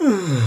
Hmm.